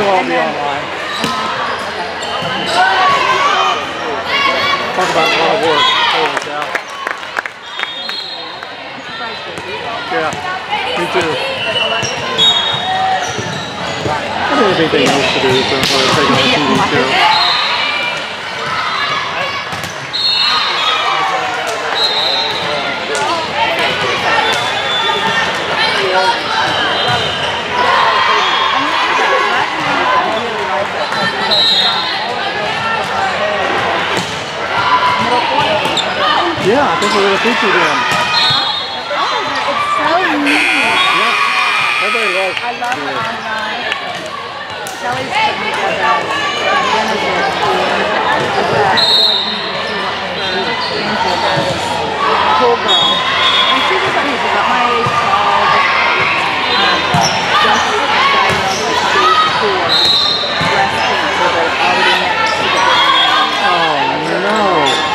It'll all be online. Talk about a lot of work. Holy cow. Yeah, me too. I anything else to do, so I'm going to take Yeah, I think we're going to feature them. Oh, it's so neat. Yeah, everybody loves I love it. online. Kelly's put me together a benefit Cool. And she was like, she's about my age, tall, um, just diagnosed with stage four breast cancer, but already next to the Oh, no.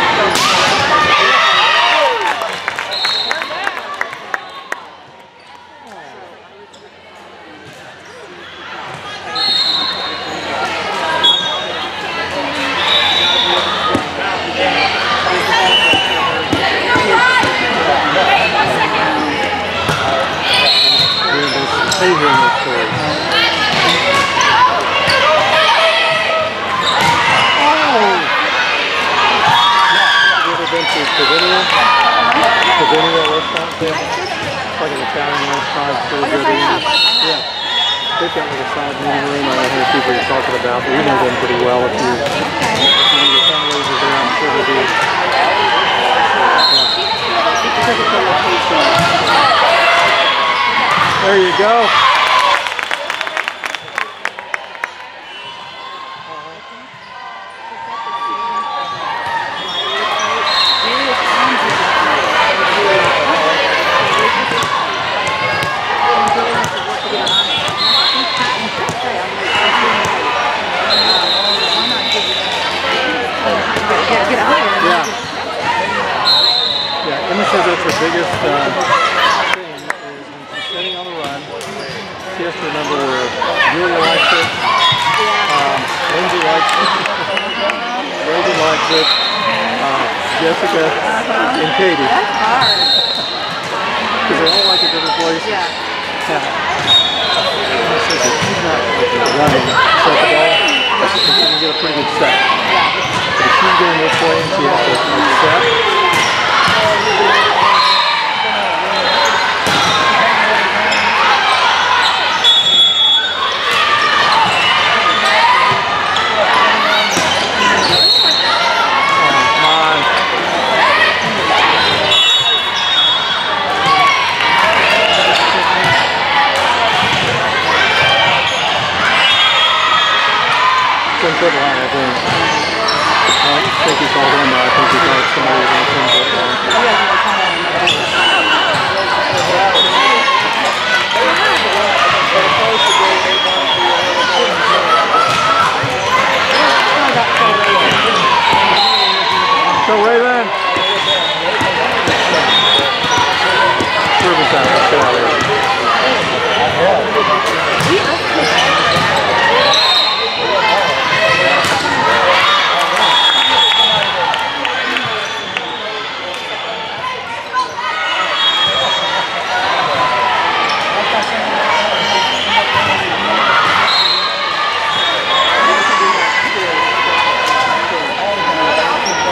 Hearing this, hey, hearing this. Have you ever been to Covinia? Covinia restaurant there? It's like an Italian restaurant. It's really Oh, yes, good I have. Yeah. They've got like a side meeting room. I don't know if people you're talking about, but you know them pretty well if you if you need a fundraiser there. I'm sure they'll be. Because of the location. There you go. Yeah. Yeah, Emma says that's her biggest uh, thing is when she's sitting on the run, she has to remember where Julia likes it, um, Lindsay likes it, Reagan likes it, uh, Jessica, and Katie, That's hard. because they all like a different place. Yeah. Yeah. Says she's not like running set the ball, she can get a pretty good set. But if she's going this way and she has to like, set, Come on. Ten foot line, I think. I don't think he called him, but I think he called somebody within a ten foot line. So Raylan. Ruben's out. Let's get out of here.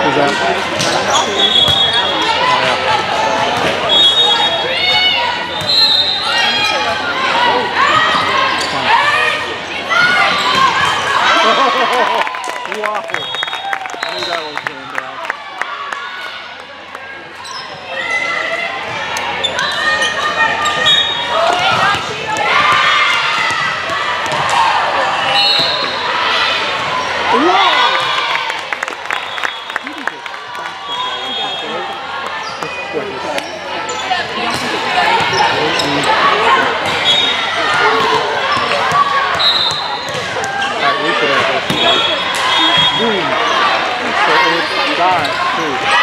Is that? Wow. I knew that was going down. Alright, we should have this. Boom. So it's died too.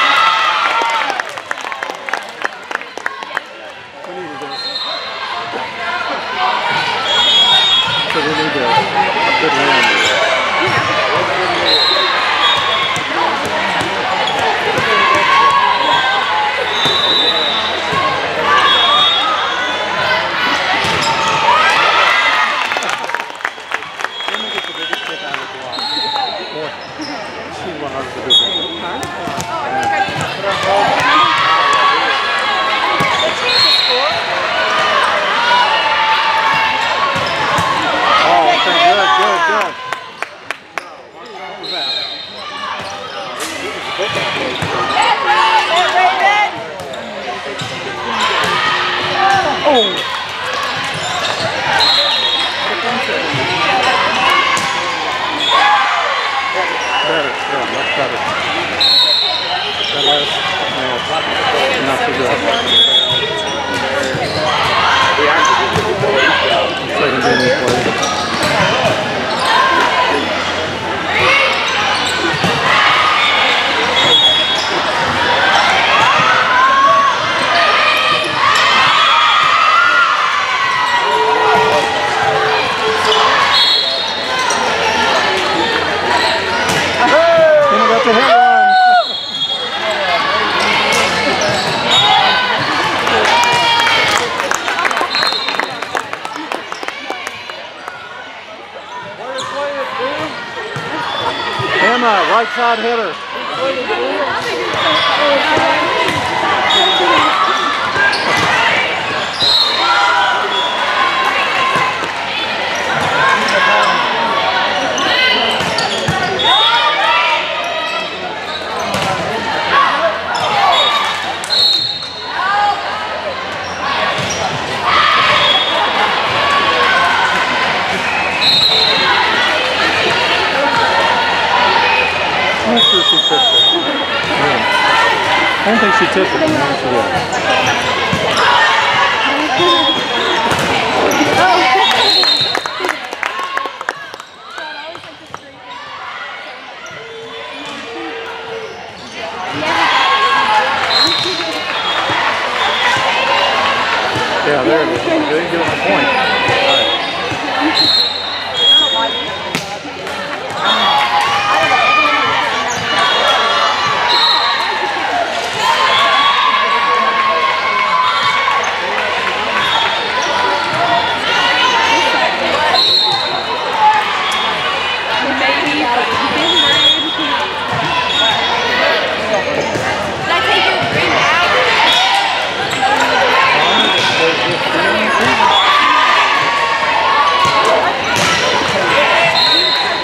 have to hit one. Emma, right side hitter. I don't think she took it. Yeah, there it is. Good, give him a point.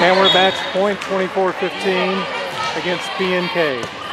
And we're back to point 24-15 against PNK.